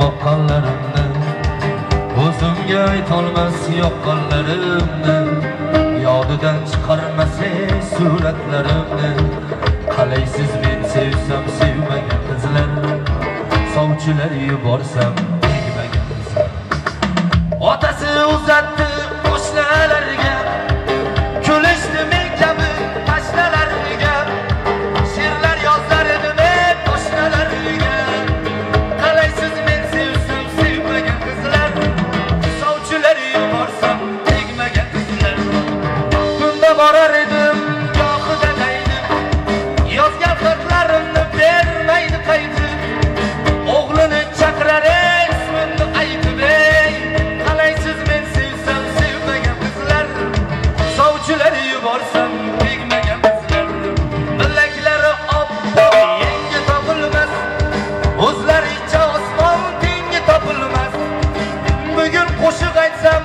boqqanlarimni o'zimga aytolmas yoqqanlarimni yodidan chiqarmas suratlarimni. Qalaysiz men sevsam sevmagan qizlar sovchilar yuborsam tegmagan qizlar. Otasi uzatdi borar edim gohida qaynib yozgan xatlarimni bermaydi qaytib. O'g'lini chaqirar ismimni aytib ey qalaysiz men sevsam sevmagan qizlar. Sovchilar yuborsam tegmagan qizlar. Bilaklari oppoq yengi topilmas. O'zlaricha osmon tengi topilmas. Bugun qo'shiq aytsam